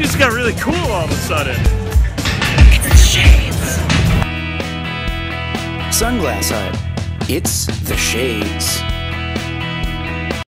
You just got really cool all of a sudden. It's. Sunglass Hut. It's the shades.